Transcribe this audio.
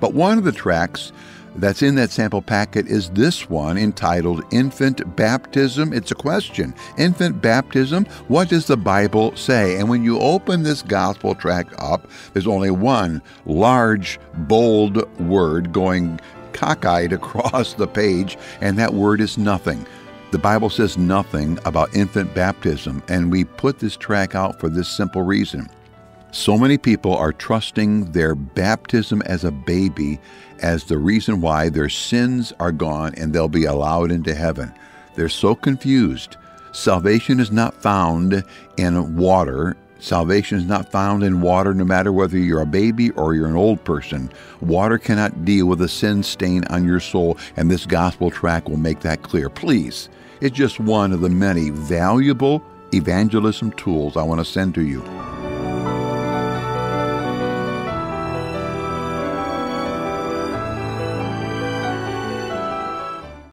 But one of the tracts that's in that sample packet is this one entitled Infant Baptism. It's a question. Infant baptism, what does the Bible say? And when you open this gospel tract up, there's only one large, bold word going cockeyed across the page, and that word is nothing. The Bible says nothing about infant baptism, and we put this tract out for this simple reason. So many people are trusting their baptism as a baby as the reason why their sins are gone and they'll be allowed into heaven. They're so confused. Salvation is not found in water. Salvation is not found in water no matter whether you're a baby or you're an old person. Water cannot deal with a sin stain on your soul, and this gospel tract will make that clear. Please, it's just one of the many valuable evangelism tools I want to send to you.